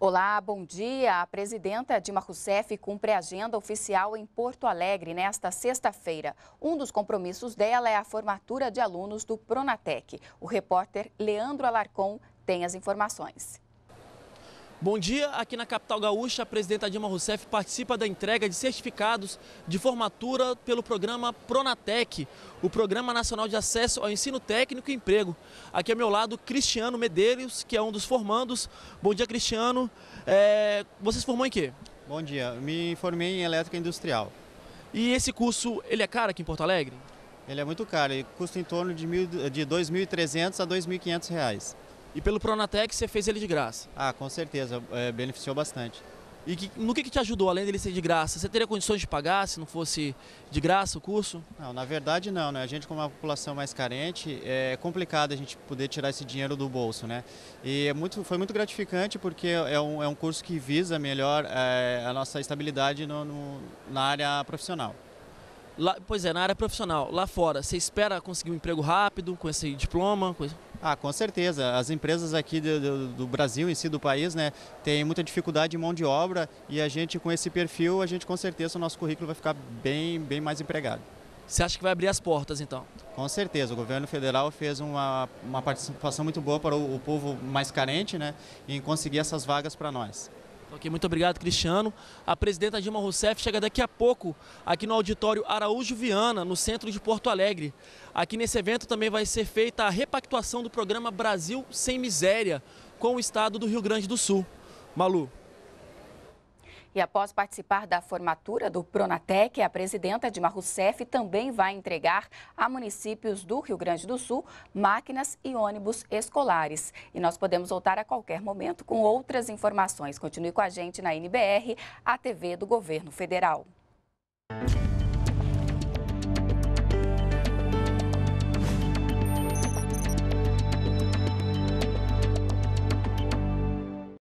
Olá, bom dia. A presidenta Dilma Rousseff cumpre a agenda oficial em Porto Alegre nesta sexta-feira. Um dos compromissos dela é a formatura de alunos do Pronatec. O repórter Leandro Alarcon tem as informações. Bom dia, aqui na capital gaúcha, a presidenta Dilma Rousseff participa da entrega de certificados de formatura pelo programa Pronatec, o Programa Nacional de Acesso ao Ensino Técnico e Emprego. Aqui ao meu lado, Cristiano Medeiros, que é um dos formandos. Bom dia, Cristiano. É... Você se formou em quê? Bom dia, me formei em elétrica industrial. E esse curso, ele é caro aqui em Porto Alegre? Ele é muito caro, ele custa em torno de, mil, de 2.300 a 2.500 reais. E pelo Pronatec você fez ele de graça? Ah, com certeza, é, beneficiou bastante. E que, no que, que te ajudou, além dele ser de graça? Você teria condições de pagar se não fosse de graça o curso? Não, na verdade não, né? A gente como uma população mais carente, é complicado a gente poder tirar esse dinheiro do bolso, né? E é muito, foi muito gratificante porque é um, é um curso que visa melhor é, a nossa estabilidade no, no, na área profissional. Lá, pois é, na área profissional, lá fora, você espera conseguir um emprego rápido com esse diploma? Com... Ah, com certeza. As empresas aqui do, do, do, Brasil, em si, do país, né, tem muita dificuldade em mão de obra e a gente, com esse perfil, a gente com certeza o nosso currículo vai ficar bem, bem mais empregado. Você acha que vai abrir as portas, então? Com certeza. O governo federal fez uma, uma participação muito boa para o, o povo mais carente, né, em conseguir essas vagas para nós. Ok, muito obrigado, Cristiano. A presidenta Dilma Rousseff chega daqui a pouco aqui no auditório Araújo Viana, no centro de Porto Alegre. Aqui nesse evento também vai ser feita a repactuação do programa Brasil Sem Miséria com o estado do Rio Grande do Sul. Malu. E após participar da formatura do Pronatec, a presidenta Dilma Rousseff também vai entregar a municípios do Rio Grande do Sul máquinas e ônibus escolares. E nós podemos voltar a qualquer momento com outras informações. Continue com a gente na NBR, a TV do Governo Federal.